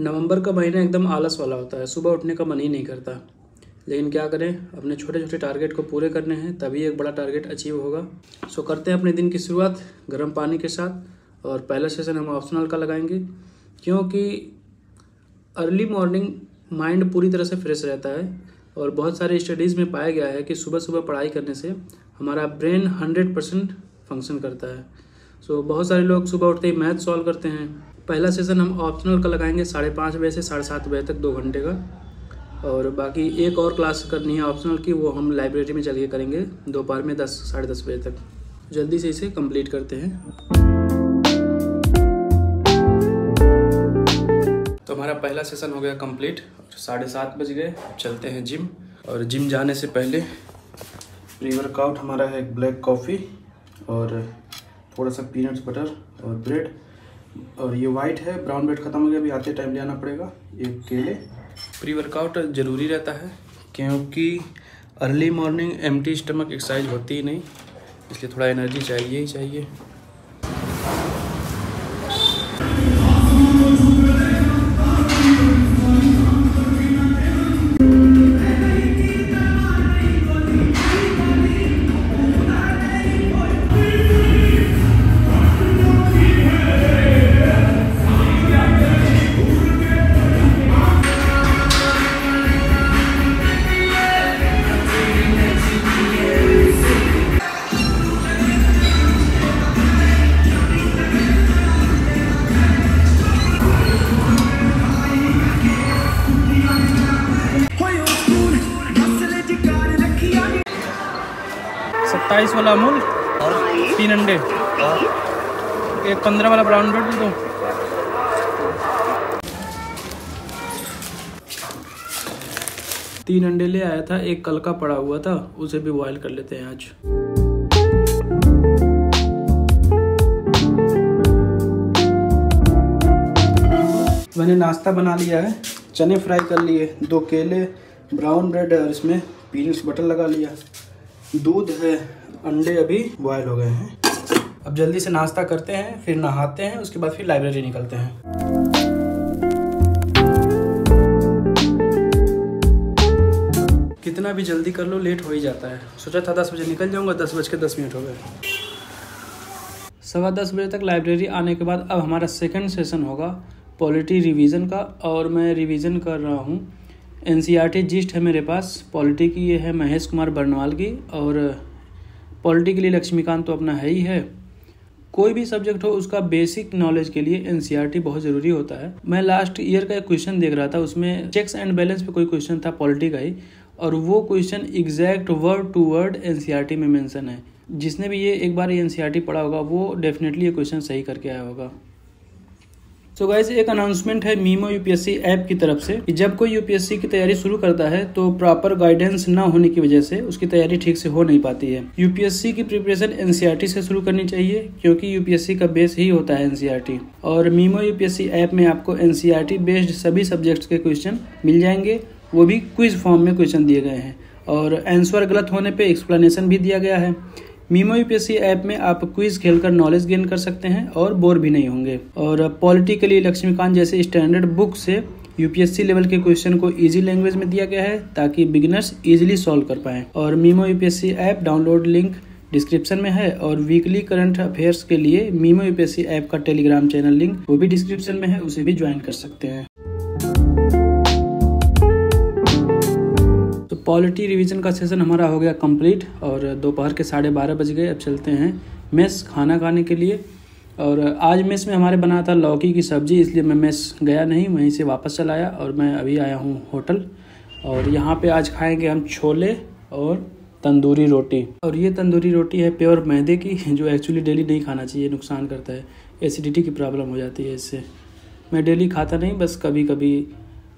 नवंबर का महीना एकदम आलस वाला होता है सुबह उठने का मन ही नहीं करता। लेकिन क्या करें अपने छोटे छोटे टारगेट को पूरे करने हैं तभी एक बड़ा टारगेट अचीव होगा। सो करते हैं अपने दिन की शुरुआत गर्म पानी के साथ और पहला सेशन हम ऑप्शनल का लगाएँगे क्योंकि अर्ली मॉर्निंग माइंड पूरी तरह से फ्रेश रहता है और बहुत सारे स्टडीज़ में पाया गया है कि सुबह सुबह पढ़ाई करने से हमारा ब्रेन हंड्रेड परसेंट फ़ंक्शन करता है। सो so, बहुत सारे लोग सुबह उठते ही मैथ सॉल्व करते हैं पहला सेशन हम ऑप्शनल का लगाएँगे साढ़े पाँच बजे से साढ़े सात बजे तक दो घंटे का। और बाकी एक और क्लास करनी है ऑप्शनल की, वो हम लाइब्रेरी में चलिए करेंगे, दोपहर में दस, साढ़े दस बजे तक। जल्दी से इसे कंप्लीट करते हैं। तो हमारा पहला सेशन हो गया कंप्लीट साढ़े सात बज गए, चलते हैं जिम और जिम जाने से पहले प्री वर्कआउट हमारा है ब्लैक कॉफ़ी और थोड़ा सा पीनट्स बटर और ब्रेड और ये वाइट है ब्राउन ब्रेड ख़त्म हो गया, अभी आते टाइम ले आना पड़ेगा, ये केले। प्री वर्कआउट ज़रूरी रहता है, क्योंकि early morning empty stomach exercise होती ही नहीं, इसलिए थोड़ा एनर्जी चाहिए ही चाहिए। सत्ताईस वाला अमूल और तीन अंडे। एक पंद्रह वाला ब्राउन ब्रेड दो। तीन अंडे ले आया था, एक कल का पड़ा हुआ था, उसे भी बॉयल कर लेते हैं आज। मैंने नाश्ता बना लिया है, चने फ्राई कर लिए, दो केले ब्राउन ब्रेड है और इसमें पीनट्स बटर लगा लिया। दूध है अंडे अभी बॉयल हो गए हैं। अब जल्दी से नाश्ता करते हैं, फिर नहाते हैं, उसके बाद फिर लाइब्रेरी निकलते हैं। कितना भी जल्दी कर लो लेट हो ही जाता है। सोचा था दस बजे निकल जाऊँगा, दस बज के दस मिनट हो गए। सवा दस बजे तक लाइब्रेरी आने के बाद अब हमारा सेकंड सेशन होगा पॉलिटी रिवीजन का, और मैं रिवीजन कर रहा हूँ। N C R T gist है मेरे पास पॉलिटी की ये है महेश कुमार बर्नवाल की, और पॉलिटी के लिए लक्ष्मीकांत तो अपना है ही है। कोई भी सब्जेक्ट हो, उसका बेसिक नॉलेज के लिए एन e बहुत ज़रूरी होता है। मैं लास्ट ईयर का एक क्वेश्चन देख रहा था, उसमें चेक्स एंड बैलेंस पे कोई क्वेश्चन था पॉलिटी का ही, और वो question exact word to word N में मेंशन है। जिसने भी ये एक बार एन पढ़ा होगा, वो डेफिनेटली ये क्वेश्चन सही करके आया होगा। तो गाइस एक अनाउंसमेंट है मीमो यूपीएससी ऐप की तरफ़ से कि जब कोई यूपीएससी की तैयारी शुरू करता है तो प्रॉपर गाइडेंस ना होने की वजह से उसकी तैयारी ठीक से हो नहीं पाती है। यूपीएससी की प्रिपरेशन एनसीईआरटी से शुरू करनी चाहिए, क्योंकि यूपीएससी का बेस ही होता है एनसीईआरटी और मीमो यूपीएससी ऐप में आपको एनसीईआरटी बेस्ड सभी सब्जेक्ट्स के क्वेश्चन मिल जाएँगे, वो भी क्विज फॉर्म में क्वेश्चन दिए गए हैं। और आंसर गलत होने पे एक्सप्लेनेशन भी दिया गया है। मीमो यूपीएससी ऐप में आप क्विज खेलकर नॉलेज गेन कर सकते हैं और बोर भी नहीं होंगे। और पॉलिटिकली लक्ष्मीकांत जैसे स्टैंडर्ड बुक से यूपीएससी लेवल के क्वेश्चन को इजी लैंग्वेज में दिया गया है ताकि बिगिनर्स इजीली सॉल्व कर पाएँ। और Mimo UPSC app download link description में है और वीकली करंट अफेयर्स के लिए मीमो यूपीएससी ऐप का टेलीग्राम चैनल लिंक वो भी डिस्क्रिप्शन में है, उसे भी ज्वाइन कर सकते हैं। पॉलिटी रिवीजन का सेशन हमारा हो गया कंप्लीट और दोपहर के साढ़े बारह बज गए। अब चलते हैं मेस खाना खाने के लिए। और आज मेस में हमारे बना था लौकी की सब्ज़ी, इसलिए मैं मेस गया नहीं, वहीं से वापस चला आया और मैं अभी आया हूँ होटल। और यहाँ पे आज खाएँगे हम छोले और तंदूरी रोटी। और ये तंदूरी रोटी है प्योर मैदे की, जो एक्चुअली डेली नहीं खाना चाहिए, नुकसान करता है। एसिडिटी की प्रॉब्लम हो जाती है इससे। मैं डेली खाता नहीं, बस कभी कभी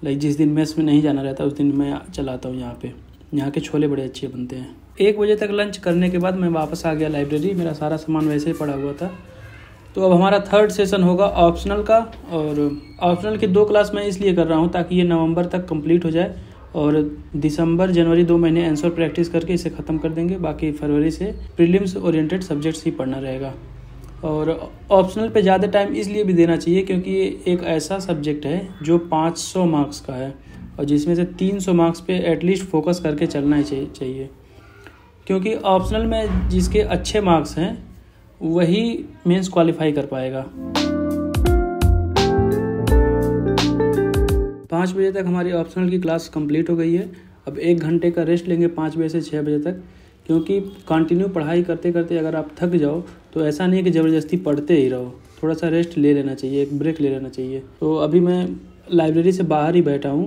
लाइक जिस दिन में नहीं जाना रहता, उस दिन मैं चलाता हूँ यहाँ पे। यहाँ के छोले बड़े अच्छे बनते हैं। एक बजे तक लंच करने के बाद मैं वापस आ गया लाइब्रेरी मेरा सारा सामान वैसे ही पड़ा हुआ था। तो अब हमारा थर्ड सेशन होगा ऑप्शनल का और ऑप्शनल की दो क्लास मैं इसलिए कर रहा हूँ ताकि ये नवंबर तक कंप्लीट हो जाए और दिसंबर, जनवरी दो महीने आंसर प्रैक्टिस करके इसे ख़त्म कर देंगे। बाकी फरवरी से प्रीलिम्स ओरिएंटेड सब्जेक्ट्स ही पढ़ना रहेगा। और ऑप्शनल पे ज़्यादा टाइम इसलिए भी देना चाहिए क्योंकि ये एक ऐसा सब्जेक्ट है जो 500 मार्क्स का है और जिसमें से 300 मार्क्स पे एटलीस्ट फोकस करके चलना ही चाहिए क्योंकि ऑप्शनल में जिसके अच्छे मार्क्स हैं, वही मेंस क्वालिफाई कर पाएगा। पाँच बजे तक हमारी ऑप्शनल की क्लास कंप्लीट हो गई है। अब एक घंटे का रेस्ट लेंगे पाँच बजे से छः बजे तक, क्योंकि कंटिन्यू पढ़ाई करते करते अगर आप थक जाओ तो ऐसा नहीं है कि ज़बरदस्ती पढ़ते ही रहो। थोड़ा सा रेस्ट ले लेना चाहिए, एक ब्रेक ले लेना चाहिए। तो अभी मैं लाइब्रेरी से बाहर ही बैठा हूँ।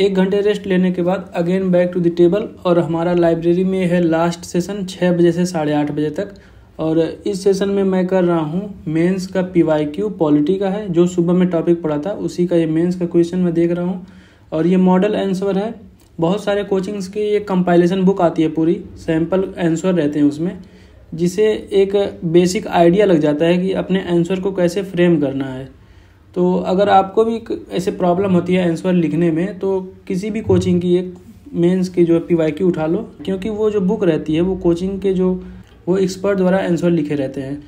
एक घंटे रेस्ट लेने के बाद again back to the table और हमारा लाइब्रेरी में है लास्ट सेशन छः बजे से साढ़े आठ बजे तक। और इस सेशन में मैं कर रहा हूँ मेंस का पी वाई क्यू पॉलिटी का है, जो सुबह में टॉपिक पढ़ा था, उसी का ये मेंस का क्वेश्चन मैं देख रहा हूँ। और ये मॉडल आंसर है। बहुत सारे कोचिंग्स की एक कंपाइलेशन बुक आती है पूरी सैंपल आंसर रहते हैं उसमें, जिसे एक बेसिक आइडिया लग जाता है कि अपने आंसर को कैसे फ्रेम करना है। तो अगर आपको भी ऐसे प्रॉब्लम होती है आंसर लिखने में तो किसी भी कोचिंग की एक मेंस की जो पी वाई उठा लो, क्योंकि वो जो बुक रहती है, वो कोचिंग के जो, वो एक्सपर्ट द्वारा आंसर लिखे रहते हैं।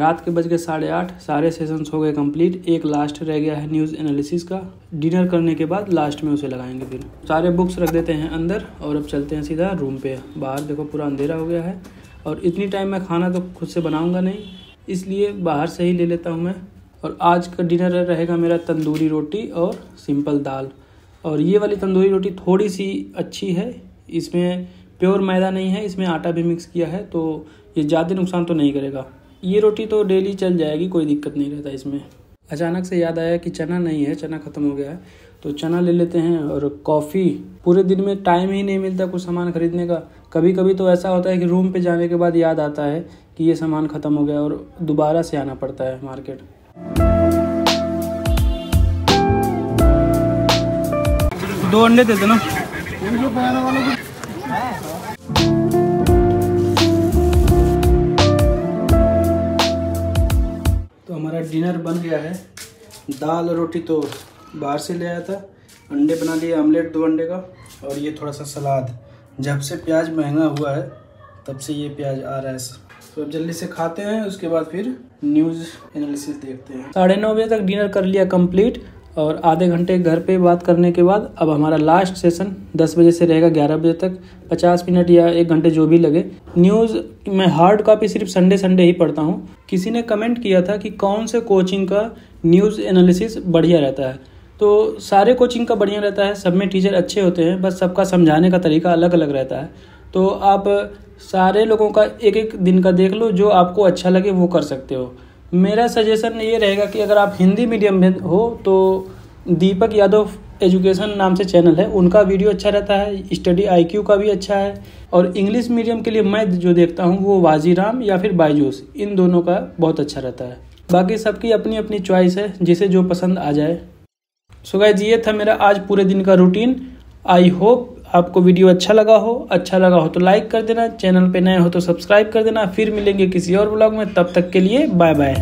रात के बज गए साढ़े आठ, सारे सेशंस हो गए कंप्लीट एक लास्ट रह गया है न्यूज़ एनालिसिस का। डिनर करने के बाद लास्ट में उसे लगाएँगे फिर। सारे बुक्स रख देते हैं अंदर और अब चलते हैं सीधा रूम पे। बाहर देखो पूरा अंधेरा हो गया है और इतनी टाइम मैं खाना तो खुद से बनाऊँगा नहीं, इसलिए बाहर से ही ले लेता हूँ मैं। और आज का डिनर रहेगा मेरा तंदूरी रोटी और सिंपल दाल। और ये वाली तंदूरी रोटी थोड़ी सी अच्छी है, इसमें प्योर मैदा नहीं है, इसमें आटा भी मिक्स किया है तो ये ज़्यादा नुकसान तो नहीं करेगा। ये रोटी तो डेली चल जाएगी, कोई दिक्कत नहीं रहता इसमें। अचानक से याद आया कि चना नहीं है, चना ख़त्म हो गया है। तो चना ले लेते हैं और कॉफ़ी। पूरे दिन में टाइम ही नहीं मिलता कुछ सामान खरीदने का। कभी कभी तो ऐसा होता है कि रूम पे जाने के बाद याद आता है कि ये सामान ख़त्म हो गया और दोबारा से आना पड़ता है मार्केट। दो अंडे दे देना। हमारा डिनर बन गया है। दाल रोटी तो बाहर से ले आया था। अंडे बना लिए, आमलेट दो अंडे का और ये थोड़ा सा सलाद। जब से प्याज महँगा हुआ है, तब से ये प्याज आ रहा है। तो अब जल्दी से खाते हैं, उसके बाद फिर न्यूज़ एनालिसिस देखते हैं। साढ़े नौ बजे तक डिनर कर लिया कंप्लीट और आधे घंटे घर पे बात करने के बाद अब हमारा लास्ट सेशन 10 बजे से रहेगा 11 बजे तक। 50 मिनट या एक घंटे जो भी लगे। न्यूज़ मैं हार्ड कॉपी सिर्फ़ संडे संडे ही पढ़ता हूँ। किसी ने कमेंट किया था कि कौन से कोचिंग का न्यूज़ एनालिसिस बढ़िया रहता है। तो सारे कोचिंग का बढ़िया रहता है, सब में टीचर अच्छे होते हैं, बस सबका समझाने का तरीका अलग अलग रहता है। तो आप सारे लोगों का एक एक दिन का देख लो, जो आपको अच्छा लगे वो कर सकते हो। मेरा सजेशन ये रहेगा कि अगर आप हिंदी मीडियम में हो तो दीपक यादव एजुकेशन नाम से चैनल है। उनका वीडियो अच्छा रहता है स्टडी आईक्यू का भी अच्छा है। और इंग्लिश मीडियम के लिए मैं जो देखता हूँ, वो वाजीराम या फिर बाईजूस इन दोनों का बहुत अच्छा रहता है। बाकी सबकी अपनी अपनी चॉइस है, जिसे जो पसंद आ जाए। सो गाइज़ ये था मेरा आज पूरे दिन का रूटीन आई होप आपको वीडियो अच्छा लगा हो अच्छा लगा हो तो लाइक कर देना, चैनल पे नए हो तो सब्सक्राइब कर देना, फिर मिलेंगे किसी और ब्लॉग में, तब तक के लिए बाय बाय